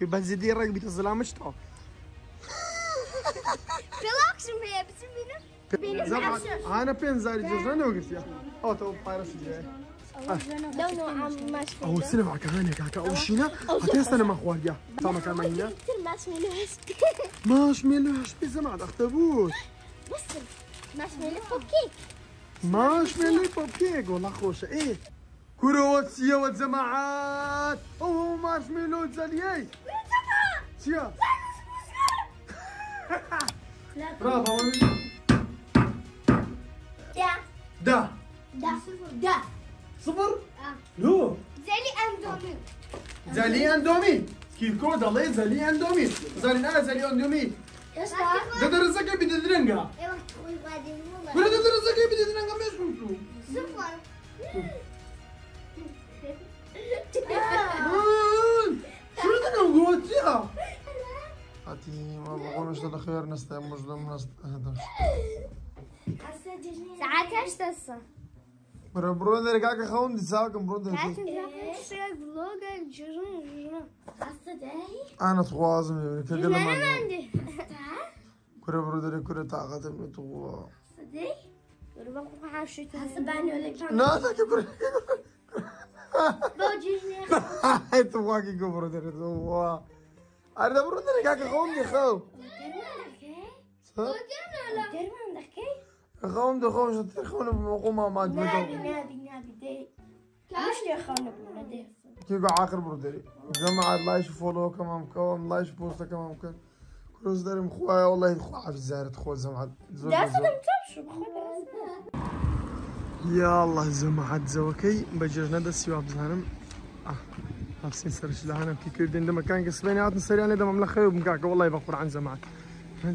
بنزيدي الرقبة الظلام اشتغل Relaxım هي بس benim. Benim زمان عشر. أنا بين زاري؟ جوز أنا وقلت يا أو تو بايرس جاي. لونه عم ماشي. أو السينما كمان كاكا. أو شينا؟ هتنسى أنا ما اخوار يا تمام كمان هنا كتير ماشي ماش ميلو هش بزمان اختبوت بس ماشي فوكيك. ماش ميلو بوبكيك والله خوشة إيه. كرواتيا والجماعات. أوه ماش ميلو زاليي سيا. برافو. ده ده ده ده صفر. لو زي أندومي. زالي أندومي. كيكو دالي زالي أندومي. زالي أنا زالي أندومي. إيش ده درزك بدرنجا كل نستعين مظلوم نستعين ساعات إيش تصل؟ برو ده رجعك خون دي برو ده ساعات اشترك بلوجر جرون جرون؟ آنا تخوازم كده أنا لما عندي كره برو ده كره طاقه من تو أصدقائي؟ يروح حاشي حسباني ولا لا لا كره بوجيني هاي تبغاكي كبر ده تو أنا برو ده رجعك خون دي خو درمان دكي؟ خون ده خون شتر خون بمقومه ما نابي تبدو نابي نابي دي مش يا خانة بنا دي كيكو عاقر برودري جماعة الله يشوفوا كما مكان الله يشوفوا كما مكان كروز داري مخوايا والله خواه في الزهرة خو جماعة زول ده زول. صدم تمشي بخد يا الله جماعة زوكي بجرنا دا سيوا بزانم آه نفسي نسرش لهنا كيكو يبدين دا مكان كسبيني عاد نسري أنا دا مملخة وبمكاكا والله عن زمان عن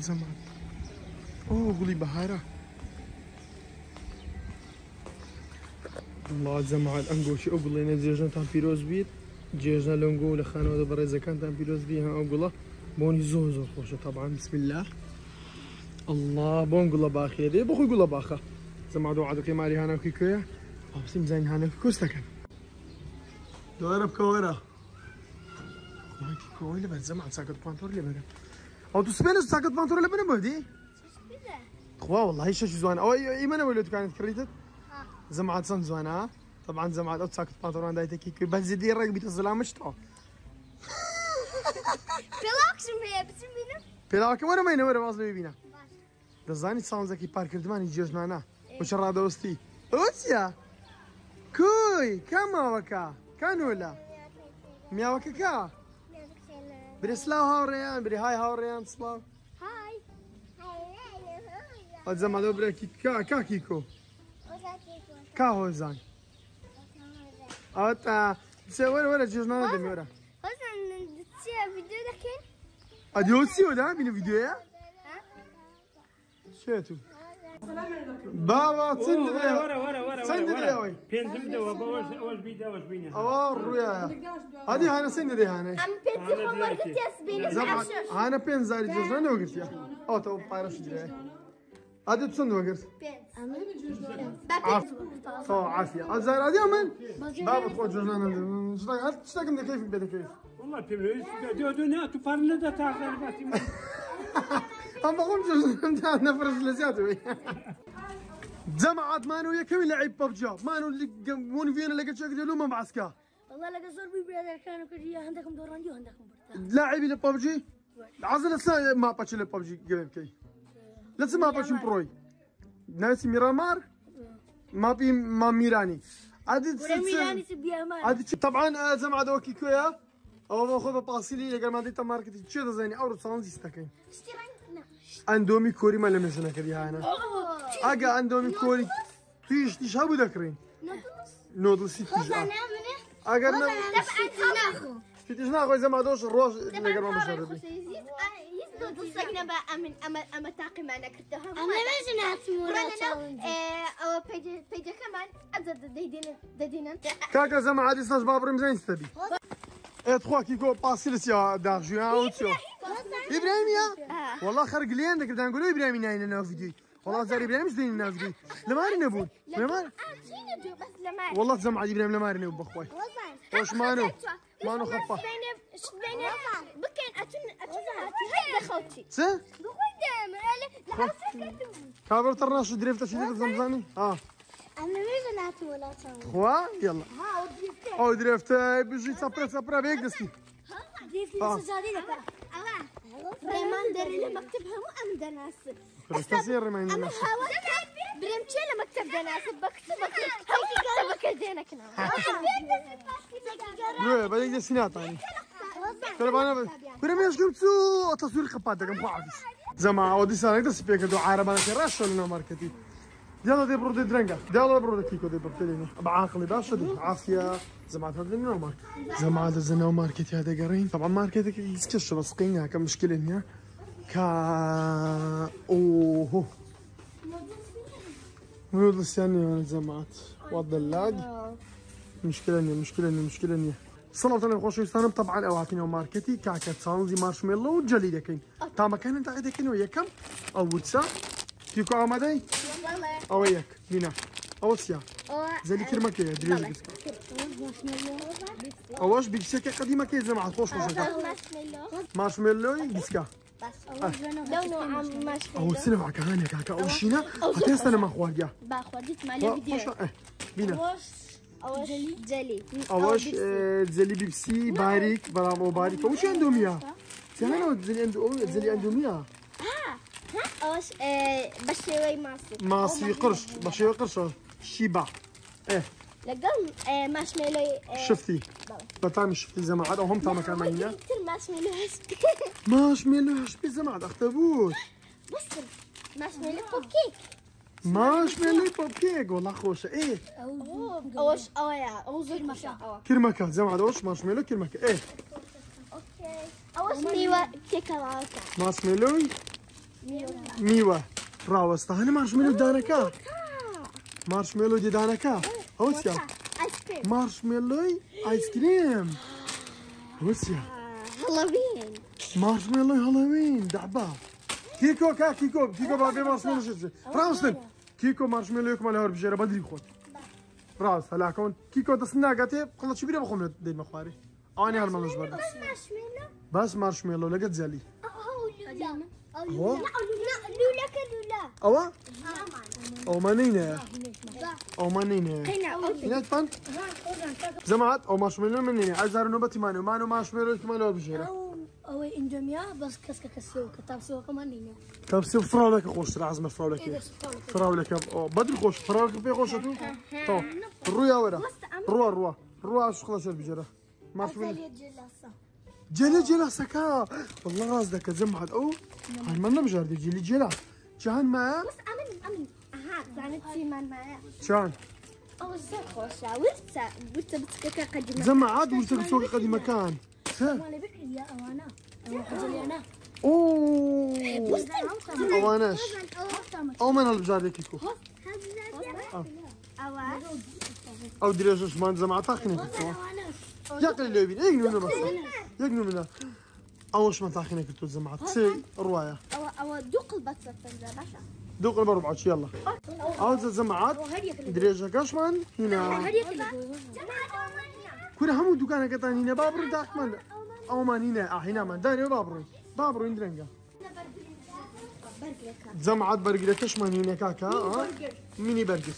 قولي بهارة. الله الانقوشي أقول لنا جيجنا تام بيروز بيت. جيجنا لونقو لخانو دا بريزا كان تام بيروز بيها أقول بوني زو زو خوشة طبعا. بسم الله. الله بون قول باخي. دي بخوي قول باخا. زعما دو عادو كيماري هانا كيكويا أو بسيم زين هانا كوستكن دورة بكورة ما كيكو اللي بعد زعما ساكت بانتور اللي بنا أو تو سبينس ساكت بانتور اللي بنا بهدي خوا والله هي شش زوان أو ايمن ولد كانت كريتت زعما صن زوانا طبعا زعما أو ساكت بانتور دايتا كيكو بنزيدي الرقبة الظلام مشتو Relaxım هي بس benim. بلاك وين ما ينور واصل بينا؟ دزاني ساوندزكي باركر دماني جيش معنا وش الرادة وستي اوتيا كوي كما وكا كانولا ميا وكا كا برسلاو هاوريان بري هاي هاوريان سلاو. زعما دو بريكي كا كا كيكو كا هوزان اوتا سوي ولا جيش معنا دمي ورا O zaman تصير فيديو اديوسي ولا من فيديو يا شاتو بابا تصل ورا ورا ورا ورا سند ورا لي اوي بينزل دوا باوش اول بيدا اول بينا اوار رويا هذه أنا سند دي هانا عم بنتي خبر قلت يا سبيني زمان بعشر أنا بين زاري جوز أنا وقلت يا أو تو بايرس جاي هذه تصند وقلت عاف آه عافيه الزهر هذه من بابا تخو جوز أنا هل تشتاق من كيف بدك كيف والله بيملويس دو دو نا تفرنا دا تاخر باتي اما قوم جوز نتاع نفرز لزياده جماعة مانو يا كم لعب ببجا مانو اللي مون فينا اللي قد شكل ما معسكا والله لقى زور بي برادر كانوا كده عندكم دوران عندكم برتا لاعبي لببجي عزل السنة ما باتش لببجي قبل كي لسه ما باتش بروي ناس ميرامار ما بي ما ميراني ما عادي طبعا زعما هذا وكي كويا أو ما خذ باصيلي لقى ما ديتا ماركت تشي زيني أو سانز يستكين اندومي كوري ما لمسنا كذي هانا اجا اندومي كوري تيش تيش هابو ذكرين نودل سي تيش اگر نه تيش ناخذ زعما دوش الروش لقى ما بشربي وصلنا بقى من أما أما تاقي معنا كرتها أما ما جنات أو بيجي بيجي كمان أزد ديدين ديدين كاكا زعما عادي سناش بابرم زين ستبي إيه تخوا كيكو باصيل سيا دار جوان اوتيو إبراهيم يا والله خرق لي عندك بدنا نقول إبراهيم ناين لنا فيديو والله زار إبراهيم مش دين لنا فيديو لما نبون لما بس لما والله زعما عاد إبراهيم لما نبون بخوي وش مانو. مانو خەپە بين بين بكين هاي دخلتي چ بخدم لا کابرتر ناشو درێفتە چی دێت زەمزانی آه. أنا مش ناتي ولا تاوي خوا يلا. ها ئەو درێفتە بژی چەپرە چەپرە بەیەک دەستی ديفتي آه. سجادي لك ريمان دري مكتبها مو ام دناس کەسی ڕێمانی أما ناش هوا برمشي لمكتب دناس بكتبك هيك كتبك دينك دوێ بەیەک دەستی ناتانی کەرەبانە برە مێشکم چوو تەسووری قەپات دەکەم خواحافیز زەما دیسانێک عربانەکە ڕاشە لە مارکەتی دیاڵە دێ بڕۆ دێ درەنگە دیاڵە بڕۆ دەکی کۆ دێ بڕتێنێ بەعاقلی باشە دی عافیە زەمات هەردنەوە مارک زەما دەزنەوە مارکەتی یا دەگەڕین طبعا هیچ کەشە بەسقین ناکە مشکلێ نییە کە ئۆهۆ منو دەستیان زەمات وا دەلاگ مشكلة نية مشكلة نية مشكلة نية صلاة الله خوش يستانم طبعا اواتين ماركتي كاكا تسانزي مارشميلو وجلي دكين تا مكان انت دكين وياكم أو وتسا كيكو عمدي أو وياك بينا أو سيا زي كلمة كي دريز بس اواش بيكسكا قديمة كي زي مع خوش خوش مارشميلو يسكا لونه عم ماشي أو سنة مع كهانيا كاكا أو شينا هتستنى ما خوارجا باخذ ديت مالي فيديو آه بينا. أوش جلي. أواش آه، زلي بيبسي باريك برافو باريك وش اندوميا سهلا زلي اندو زلي اندوميا أوش بشوي ماسي ماسي قرش. بشي قرش شيبا إيه. لقم ماشميلو شفتي؟ بطعم شفتي زي ما عاد أو هم طعمه كمان يا؟ كتير ماشميلو ماش ميلوش بزي ما عاد اختبوش بص ماشميلو كوب كيك ماش ميلي بوب كيك والله خوش إيه؟ أوش أويا أو زر مشا أوا كرمكة زي ما عاد أوش؟ ماش ميلو كرمكة إيه؟ أوكي. أوش ميوة كيكة واكا ماش ميلوي ميوة. راوستا هنا مارش ميلو دانكا. مارش ميلو دي دانكا. Hosea. Ice cream. Marshmallow ice cream. Hosea. Halloween. Marshmallow Halloween. دعبة. كيكو كا كيكو كيكو بابي مارشميلو شجر. راوسن. كيكو مارشميلو يكمل هور بجرة بدري خود. راوس هلا كون كيكو تصنع قتي قلت شو بيرا بخمرة دين مخواري. أنا هالمرة برد. بس مارشميلو. بس مارشميلو لقيت زالي. أو لولا. أو لولا. لولا كلولا. أو مانينا أو مانينا هنا تفن زمات أو مارشميلو منيني عايز ارى نوبتي مانو مانو مارشميلو يكمل هور بجيرة أو أو اندوميا بس كسكه كسو كتاب سو كمان نينيا طب سيب فراولك خوش عزمة فراولك فراولك أو بدري خوش فراولك في خوش تو الرؤيا ورا الرؤى الرؤى الرؤى شو خلاص البجرة ما في من جلاسه جلي جلا سكا والله قصدك زمحت أو هاي ما نمجر دي جلي جلا كان ما قديمة. زما عاد قديم مكان أو أوه. أواناش. أو من البجار كيكو؟ أواش. أو دريش مان زما عطاخني يا قليل لو بين يقنو منا بس يقنو منا اوش ما تاخينك كنتو زما تسي روايه أو أو دوق تنزل باشا دوق البربع يلا. عاوز الزمعات دريجة كشمان هنا. كنا همو دكانة قطان هنا بابرو داك من أو مان هنا آه هنا من داني بابرو. بابرو اندرنجا زمعات برجر كشمان هنا كاكا آه. ميني برجر.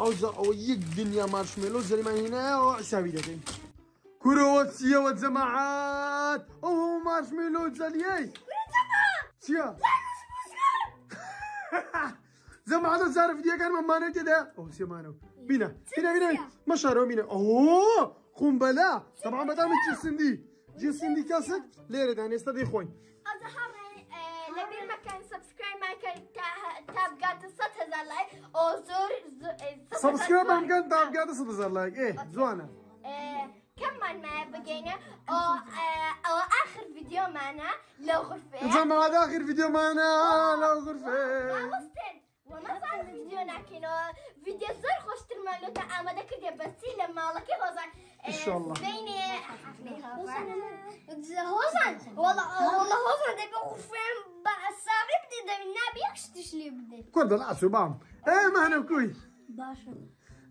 أو أو يك دنيا مارشميلو زي ما هنا أو عساوي دكين كروت والزمعات أو مارشميلو زليي سيا. هذا صار فيديو كان مانا كده أو سيمانو بينا بينا بينا. ما شارو بينا. أوه قنبلة. طبعا بدام جسندي جسندي كاسك. ليرة داني استدي خوين أظهر لبي مكان سبسكرايب مكان تاب قاعد الصوت هذا لايك. أو زور سبسكرايب هم كان تاب قاعد كمان ما بقينا. أو أو آخر فيديو معنا لو غرفة زعما هذا آخر فيديو معنا. لو غرفه مستن. وما صار فيديو لكن فيديو زر خوش ترمالو تا آمده كده بسي لما لك هوزن إن شاء الله. بيني هوزن والله والله هوزن ده بغرفين بأسابي بدي ده من نبي يكشتش لي بدي كود العسو بام. إيه ما هنا كوي باشا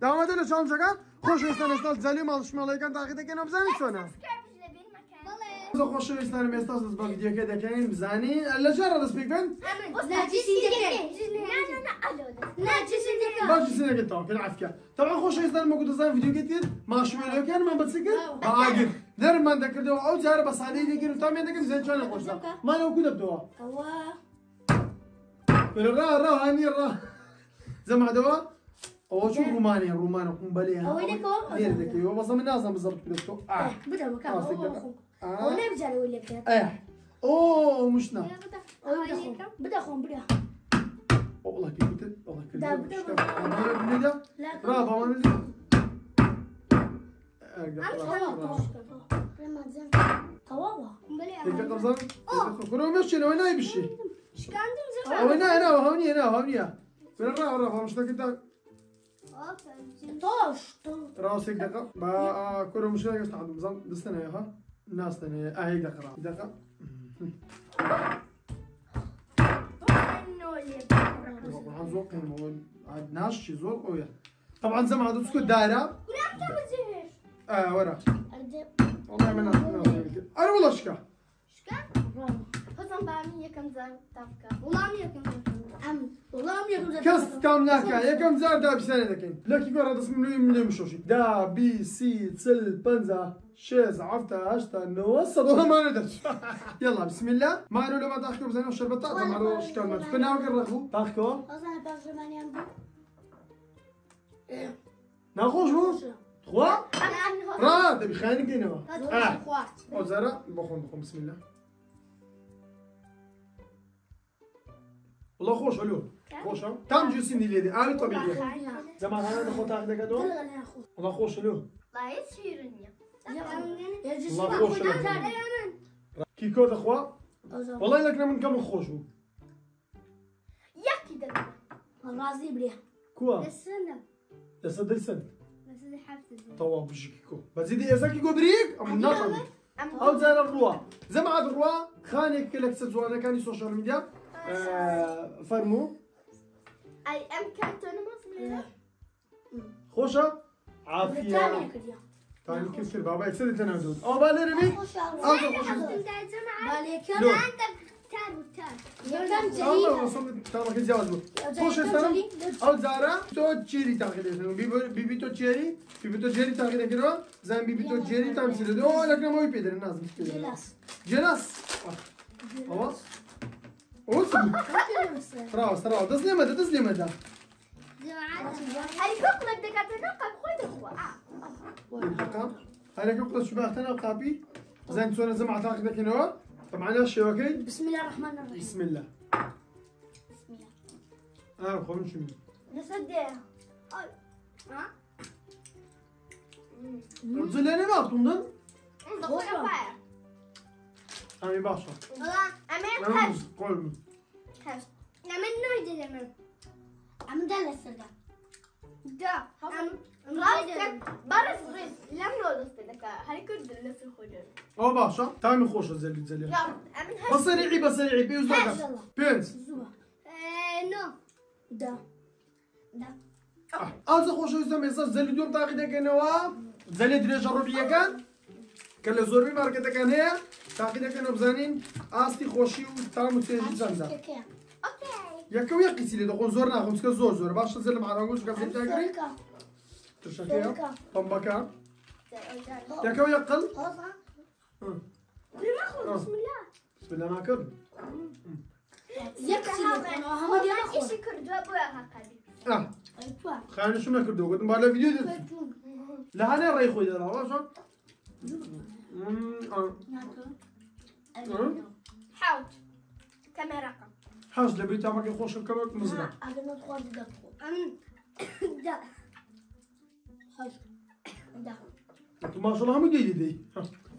دامده نشان زگم خوش ویستن استاز زلیم آلشمه لیکن تاقیده که نبزنی سونه از خوش ویستن استاز از با ویدیو که دکنیم زنی لجر را دست بگفن؟ همین نجیسی دکن نه نه نه نه نه نه نه نه نه نه خوش ویستن ما گود زن ویدیو گیتید ماشمه لیکن من بچه نه. آگر نه من دکرده و او جهر بساده دیگر تا من دکرده زن چانه خوش دم من او گودم دوا را را هنی را زمع دوا ڕا زەمادەوە ئەوە چۆن ڕوومانە ڕوومانە قومبەلێ ئەوەی دەکەوە؟ لێر دەکەیەوە بەزە من نازم بزڕ بێتەوە بدا مكان هو أخو هو نرجع له ولا كده ئەه ئۆ مشنا بدا خون بدا والله كنت والله كنت دا- دا- ندا لا را بابا ندا طوابة تلقى قبضان كنا ماشي أنا وين بشي شكاندم أو هنا هنا وهوني هنا وهوني من الرا الرا مش كنت طوش طوش راسك دقة با كنا مش لاقي استعد نظام دستنا ياها الناس تاني اهي دقة دقة طبعا زوق عاد ناش زوق اويا طبعا زي ما هذا تسكت دايرة آه ورا والله من أنا والله شكا أم والله أم يكون كاس كام ناكا يا كم زار دا بسنة دكين لكي قرا دس مليون مليون مشوشي دا بي سي تسل بنزا شيز عفتا هشتا نوصل والله ما ندرش يلا بسم الله ما نقول ما تاخكو بزنا وشربت طاقة ما نقول شكال ما تكنا وقرقو تاخكو أصلا بارلمانيا ناخوش بو تخوا را دبي خاين كينوا آه زرا بخون بخون بسم الله والله خوش حلو خوش ها كم جوسين دي ليدي آلي طبيعية زمان أنا دخل تاخذ كدو والله خوش حلو والله خوش حلو كيكو دخوا والله لك من كم خوش هو الرازي بريح كوا تصدق سن طوا بجي كيكو بزيدي إذا كيكو بريك أم ناقم أو زار الروا زي ما عاد الروا خانك لك سزوانا كان سوشيال ميديا آه، فرمو خوشة عافية تعالوا كيف كيف بابا يكسر تنازل أو بالي رمي أو لو الله وصلت تمام كده جواز بو خوش استلم أو زارا تو تشيري تاخذ بيبي بيبي تو تشيري بيبي تو جيري تاخذ كده زين بيبي تو جيري تمثيل ده لكن ما يبيدر الناس مش بيدر جلاس جلاس خلاص اوسم راس راس دز لمدة دز لمدة الحقام هلا كم قص شبهتنا قابي زين سونا زمعة تاخذ كده طبعا لا شيء أوكي بسم الله الرحمن الرحيم بسم الله آه خلونا شو زلاني ما تنضن أنا باشا أنا قول عم دلس ده Da, am راسك برس رز لم نودس لك هاي كل لف الخضر أو باشا تايم خوش زل زل لا أمن هاي بصريعي بصريعي بيوز لك زوبا نو ده ده أز خوش يسمى يسمى زل دوم تاخذ كنوا زل درجة ربيع كان كلا زوربي ماركت كان هي تاقیدەکەنە بزانین ئاستی خوشی و تام و توێژی چەندە یەکە و یەقیسی لێ دەخۆن زۆر ناخۆم چکە زۆر زۆر باشە زر لە ماراگۆش کە زێتاگری تشەکەە پمبەکە یەکە و یەقل بلا خیلی خانشم نکردو گوتم بالا ویدیو دیت لە هەنێ ڕێی خۆی دەراوە شان رقم حاج لبي تاعك يخش الكاميرا مزرعه أنا ندخل دكتور أمم ده حاج ده ما شاء الله هم جيدي دي.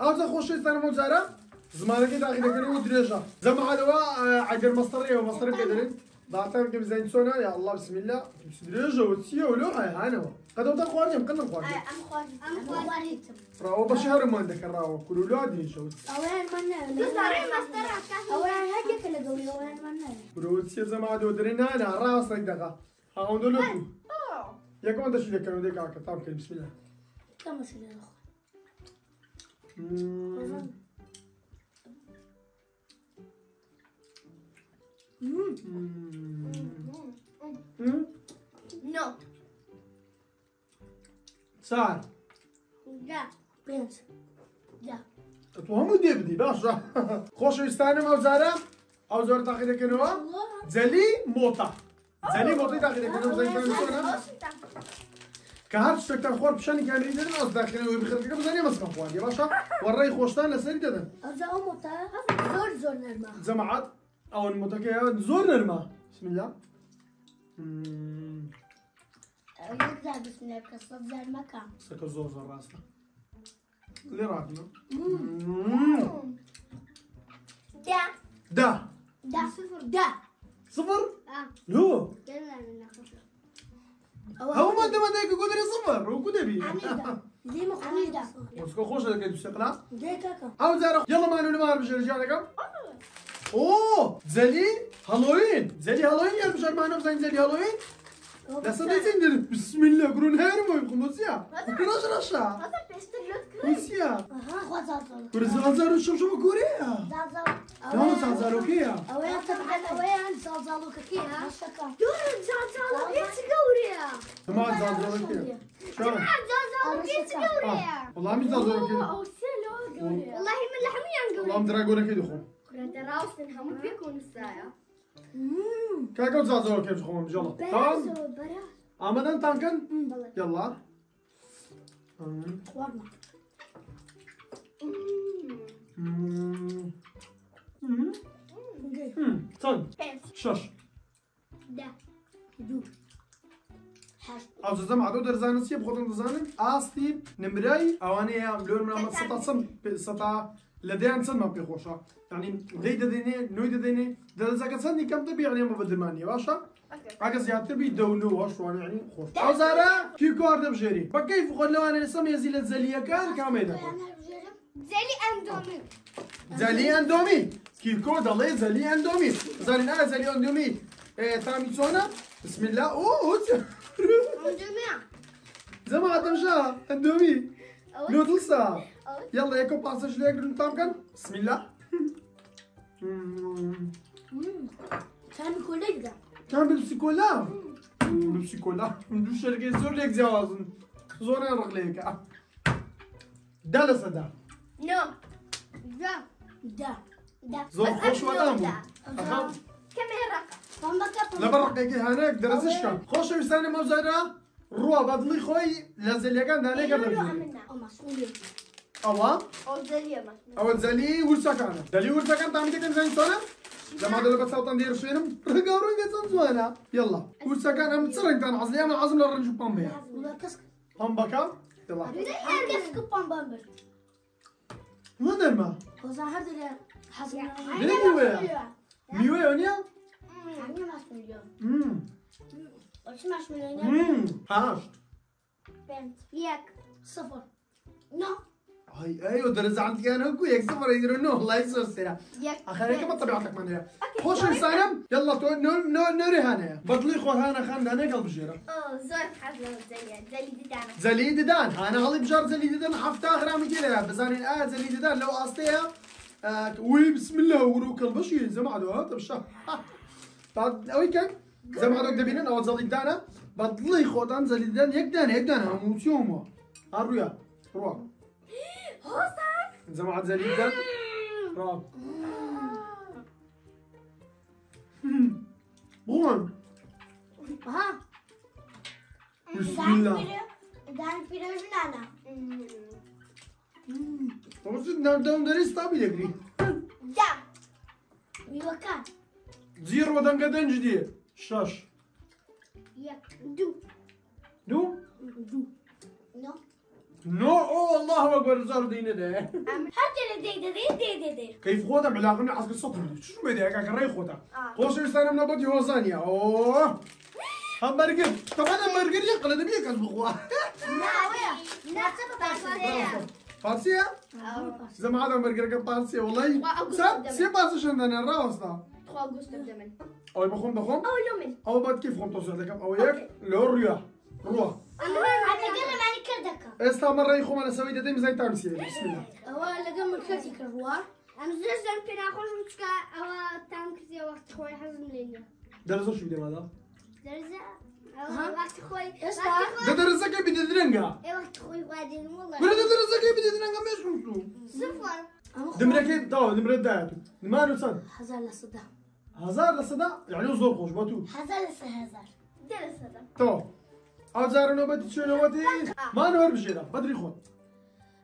هذا خوش يستلم وزاره زمانك داخل كده ودرجه زعما هذا عجر مصريه ومصريه كده بعتها كيف زين سونا يا الله بسم الله درجه وتسيا ولو هاي أنا قد وضع خوارج مقلنا خوارج أم خالد أم خواريت راهو بشهر ما عندك راهو كل ولاد يشوف أولا المنة بصاري مستر كافي أولا هاجي كلا قولي أولا المنة ولو تسيا زعما هذا ودرينا أنا راسك دقه ها ندلو أوه يا كمان تشيل كانوا ديك عاك طاب كل بسم الله كم سنة أخو نو. چار دا پێنج دا تو کە هەر شتێکتان خۆر پیشانی کامیری دەدەن ئەس داخلەوەی بخێتەکە بزانێ مەسکەم خواردی باشە وەڕێی خۆشتان لەسەری دەدەن ئەوجا ئەو مۆتا زۆر زۆر نەرمە جەماعات ئەوەن مۆتەکەی زۆر نەرمە بسم الله. جار بسمێ کە سەد جار مەکە سەکە زۆر زۆر ڕاستە لێ ڕاتنە دا دا دا صفر. دا صفر آه لو يلا ناخذ هەموو مادەمەدەیەکە گۆدەری صفر وەکو دەبی دیمە خوێ دا وەسکە خۆش دەکەیت دوسەقلا دێکەکە ئەو جارە یەڵەمان و Oh, Zeli Halloween. Zeli Halloween yapmışlar. Meinem sein Zeli Halloween. Das hat jetzt Bismillah grün her mi? Kumuz ya. Kumuz aşağı. Kumuz ya. Aha, kumuz. Kumuz azar şu şu kore ya. Tamam azar okey ya. Awayan tabii awayan azar okey ya. Dur azar okey çıkıyor ya. Tamam azar okey. Tamam azar okey çıkıyor ya. Vallahi mi azar okey? Vallahi mi lahmiyan görüyor. Vallahi dragorak ediyor بيكون الساعة کاکە زازارۆکەی بخۆم جەڵە تام برازو براز ئامادەن تانکەن والله یەڵا خواردمە چەند بيت شەش ده دوو هەشت ئەو زەم عادۆ دەرزانە چیە بخۆتن دەزانن ئاستی نمرای ئەوانەیە لۆر منامە سەتا چەند سەتا لە دەیان چەند مە پێ خۆشە یعنی لی دەدێنێ نوۆی دەدێنێ دەدەزەکە چەندی کەم دەبی یعنی بە درمانیە باشە؟ أوكي ئەگە زیاتر بی دەونەوە هەشوان یعنی خۆش. ئەو زارە کی کار دەبژێری بەکەی فخۆت لەوانە لەسەم ێزی لە جەلیەکان کامێ دەکەن زلي اندومي جەلی ئەندۆمی. کیرکۆ دەڵێ جەلی ئەندۆمی. زانین ئا جەلی ئەندۆمی. تامی چۆنە؟ بسم الله ئۆ اندومي زەما دەمژا ئەندۆمی. أول- نودلسا Yalla Eko Pasažlija Gruntankan. Bismillah. كان كوليجا كان بالسيكولا بالسيكولا ندوش شركة زور ليك جوازن زور يرق ليك دل دا نه. دا دا دا زور خوش ودامو كم يرق لا رقی که هناك درزش کن. خوش وساني مزارة رو بدلي خوی لازل يقان داني قبل زلي ورسا كان زلي ورسا كان تعمل كان زين سنه لما دلو بس اوطن دير شينم رقارو يقصن زوانا يلا ورسا كان هم تصرق كان عزلي من عزم للرنجو بامبيا کەس هم بكا يلا بەمبر ما درما خۆزا هەر دەرێ حەزم ليه ميوه ميوه ونيا امم مەسئولێ امم هاش پێنج ياك صفر. نو هاي أيوه درز عندي أنا هكو يك صفر يديروا نو الله يسر سيرا ياك اخرك ما طبيعتك من هي خوش انسانم يلا تو نو نو نوري هنا. بطلي خو هنا خان هنا قلب جيرة. آه زور حزن زلي دانا. زلي ددان أنا هالي بجار زلي ددان حفتا غرام كده بزاني آه زلي ددان لو قصتيها آه وي بسم الله وروك البشي زي ما عدو هذا بشا بعد أوي كان. زي ما عدو دبينن أو زلي دانا. بطلي خوتان زلي ددان يك دانا يك دانا موتيومو هارويا. روح. هوسان زي ما عد زلي ددان روح بون. ها. بسم الله. دان پیرۆژ نانە بس نردم داري ستابي يجري دا میوەکان زيرو دنجا دنج دي شاش ياك دو. دو؟ دوو نو. نو اوه الله أكبر زار دينا ده. دێ دەدێ دێ دێ دێ كيف خوتا بلاغني عسكر الصبر شو بدي؟ هيك كري خوتا آه. خوش يستلم نبض يوزانيا. أوه. همبرجر طبعا همبرجر يقل ده بيك ناسبة باسية فارسيا زي ما هذا همبرجر كان فارسيا والله. سب. سي باسش عندنا الراوستا تخوا قوست بدمن أو بخون بخون؟ أو لومن. أو بعد كيف خون توصل لك؟ أو ياك لو ريا روح. يخوم أنا سويت دم زي تامسي بسم الله. ئەوە لەگەڵ مرکەتی کردووە ام زوجن بنا خوش بتكا أو تام كزي أو وقت خوي حزم لينا. درزة شو بدي هذا؟ درزة؟ وقت خوي. إيش وقت ده؟ خوي ده درزة كيف بدي درنجا إيه وقت خوي غادي والله ولا ده درزة كيف بدي درنجا مش مشروع صفر. دمرة كيف؟ داو دمرة دايتو. ما نوصل هزار لصدا هزار لصدا يعني زور خوش باتو هزار لسه هزار درزة تو هزار نوبتي شو نوبتي ما نور بشيرة بدري خود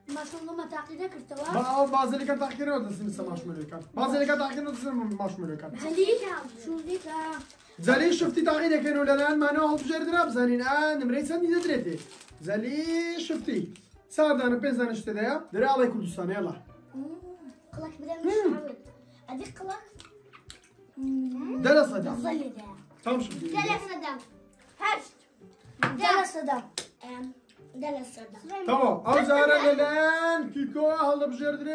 ما شاء الله ما تعقيدك ارتوى با بعض اللي كان تحكي نوت لسه ماش منو كان بعض اللي كان تحكي نوت لسه ماش منو كان خليك شو ذيك زالي شفتي تاغيدا كانوا الان ما نوع بجرد راب زانين ان مريسان دي دريتي زالي شفتي دلا صدا ظلي ده تمام. أو زارا الان كيكو هلا بجرد ري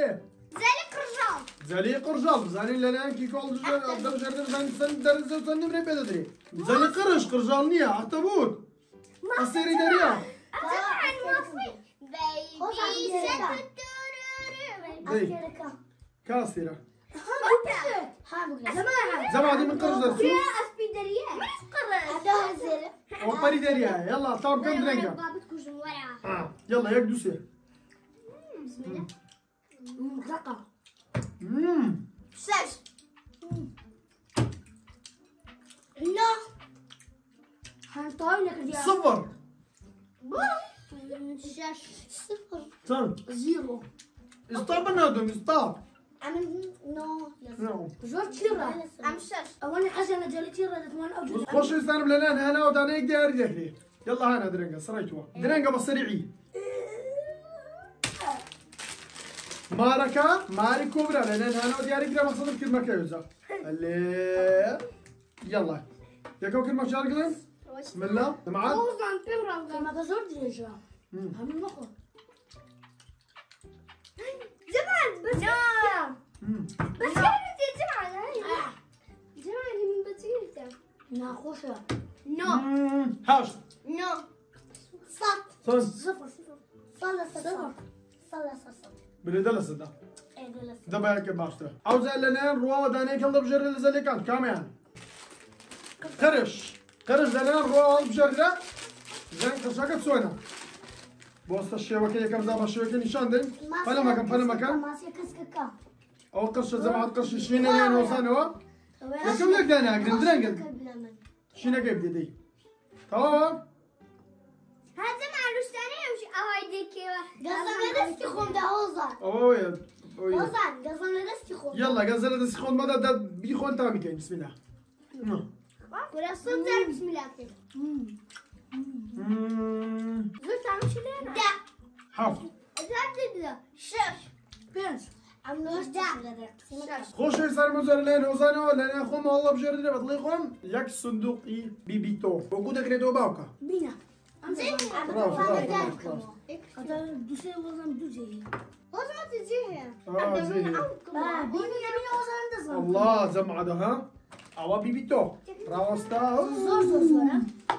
ذلك رجال زالي قرجال. زاني الان كيكو هلا بجرد زاني سن درز وسن مري بيد دري زالي قرش. قرجال نيا. اختبوت اصيري دريا طبعا خوش بيبي عزيزة. دي أفكرك كاسيرة ها بقول زمان قرش درسو اسبيدريا هذا هزر وقري دريا يلا طاب كم تكوش ورا آه. يلا ياك دوسي بسم الله مطلقة مم. شش لا هنطول لك ديال صفر شش صفر زيرو ستوب بنادم ستوب عمل نو نعم زور تيرا عم شش أولا حسنا جالي تيرا أو جالي خش يستان بلان هنا ودانا يقدر يدري يلا هنا درنجا سريتوا درنجا بسريعي ماركا ماري كوبرا لأن هنا ودياري كده مقصد يوزع اللي يلا يا كوكل ما شارك بسم الله وزن تمرة ما مم. هم زمان بس مم. بس كانت زمان هاي زمان من بسيطة ناخوشة نو مم. هاش نو صف صن صفر صفر صلى صفر صلى صفر بلدلا صدا إيه دول صفر دبا ياك باشتر عاوز لنا روا وداني كل بجر اللي زي كان كمان قرش قرش لنا روا بجر زين قرشاك تسوينا بوسط الشبكة كم زعما الشبكة نشان دين فلا مكان فلا مكان ماسيا كسككا أو قرش زعما قرش شين يعني وصان هو لكم لك دانا قدرن شين كيف دي تمام هذا مع رستاني وش هاي كيف قصم لدستي خون ده هوزان أوه أوه هوزان قصم لدستي خون يلا غزالة تسخون ماذا ده بيخون تامي كاين بسم الله نعم. ولا صدر بسم الله كده مم. زرت عم شو لنا دا حافظ زرت بدا شش بينش عم نهش شش خوش يسار مزار لين وزانو لين خم والله بجردنا بطليقهم ياك صندوقي بيبيتو وقودك ريدو باوكا بينا عم زين خلاص خلاص خلاص هذا دوسي وزن دوسي وزن تجيها آه زين آه بينا بينا وزن دزن الله زمع ده ها اوا بيبيتو راوستا زور زور زور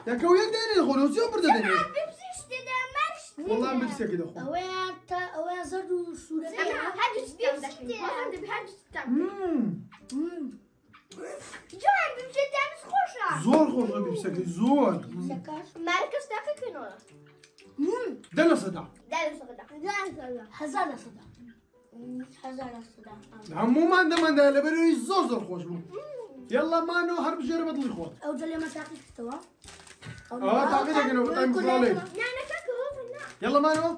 يا كويا داني خلوص يا برد داني بيبسيش تدا مرش والله بلسك كده خو سورة هادو بيبسيش تدا بهادو تدا مم. جوان بيبسيش تدا خوشا زور خوش بيبسك زور. مركز تاكل كنولا دنا صدع دالو صغدا دالو صغدا هزار صدا هزار صدا عمو ما عنده ما عنده لبرو يزور زور خوش بو. يلا ما نو حرب جرب بطلي خو أو جالي ما تعطيك استوى آه تعقيدك إنه بطعم فينا يلا ما نو.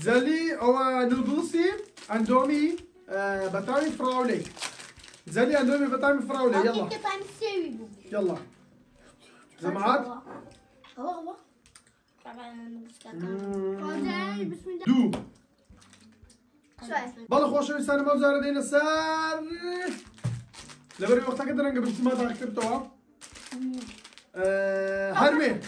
زالي أو نودلسي اندومي آه بطعمي فراولي. زالي اندومي بطعمي فراولي. يلا. يلا. زمعات هو هو طبعا بس فوزاني بسم الله. دو. شوي بالله خوش يسان موزار دينا سار لبري وقتها كده نقبل ما تاكتبتوا آه هرمي.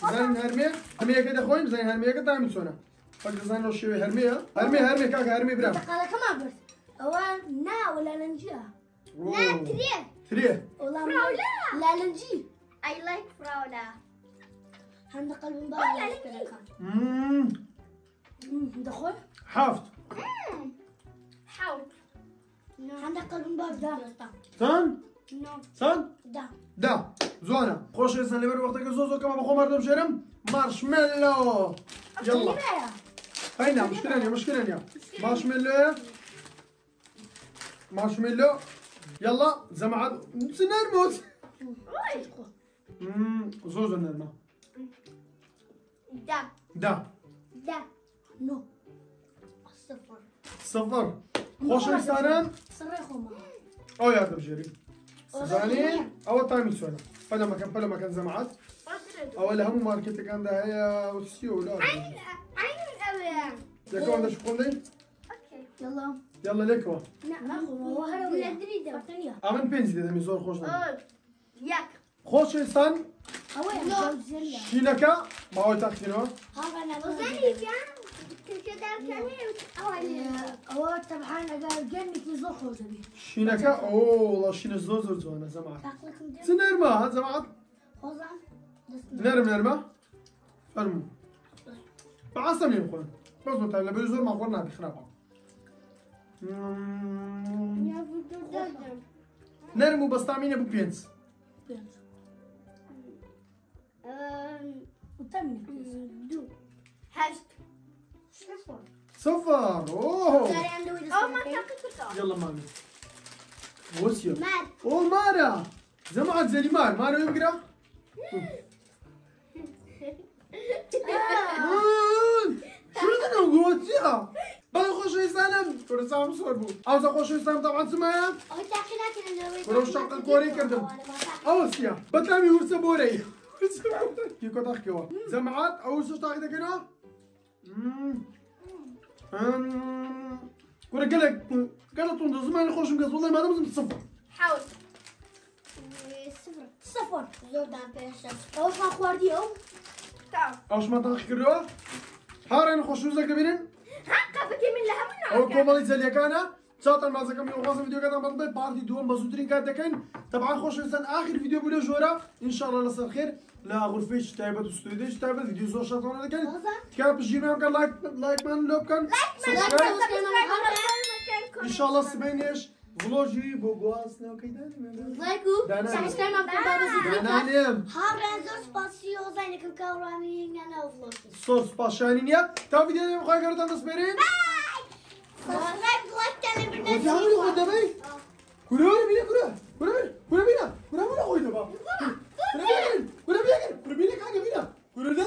زين هرمي هرمي كده خوين زين هرمي كده تعمل سونا فقط زين لو شوي هرمي هرمي هرمي كاكا هرمي برام. قال كمان بس هو نا ولا لنجيها لا تريه. ثري والله فراولة. لا لنجي I like فراولة. عند قلب مبارك. لنجي. مم. دخل حافظ. حاول. عندك قلب بارد ده. سان نو. سان ده. دا. زوانا خوش انسان لبر وقتك زوزو كما بخو مردم شرم مارشميلو يلا هينا مشكلة يا مشكلة يا مارشميلو مارشميلو يلا زمعت سنرموت مم، زوزو نرمى دا. دا. دا. نو. صفر صفر خوش انسان صريخوا ما أو يا تبجري زاني أول تايم سونا فلا مكان فلا مكان زمعت أول هم ماركت كان ده هي وسيو لا. عين عين الأبيض يا كون ده شكون دي؟ يلا. يلا لك هو. ناخذ هو هروي ندري ده. أمن بنزي ده ميزور خوش نعم. ياك. خوش إنسان؟ زلة. شينكا ما هو تاخذينه هذا أنا وزني كان كده كان أول هو طبعا قال جنك يزخوا زبي شينكا اوه والله شين زوزر زوانا زمعت تاكلكم دي سنرمى زمعت خوزان نرم نرمى فرمو بعصم يخون بس متعلم بيزور ما قلنا بخرابة صفر صفر اوه ما تاكل يلا مامي وسيو مات أوه مارا زمعت زي مار مارا يقرا شو بدنا نقول فيها بلا خوش يسلم كل ساعة مصور بو. عاوز خوش يسلم طبعا سمايا هو ولو شق الكوري كردم. سيا بتلامي ورسة بوري كيكو تحكيوا زمعات أول سوش تاخذ كنا كورا قالك قالت تون زمان يخش مقص والله ما دام صفر حاول صفر صفر زود عن بيشة هو ما خواردي أو تعال أوش ما تحكيوا حارين خوش وزك بينن ها قبل من لها من كومالي زليا كان شاطر ما زكم يوم خاص فيديو كذا بنطي بارتي دوم بزوترين كذا كان طبعا خوش انسان اخر فيديو بلو جورا ان شاء الله لصار خير لا غرفيش تايبت استوديش تايبت فيديو زور شاطر كان كان بجينا كان لايك لايك مان لوب كان سبسكرايب ان شاء الله سبينيش فلوجي بوغواس نو كيدان لايكو دانا. سبسكرايب مع بابا زيدك دانانيم هارنزو سباسيو زينك الكوراني أنا وفلوس صوص باشانينيا تا فيديو دي مخاي قرطان تصبرين سبسكرايب لايك تاني وفي عمري قدامي كورا بينا كورا كورا بينا كورا بينا كورا بينا خوي دابا كورا بينا كورا بينا كورا بينا كورا بينا كورا بينا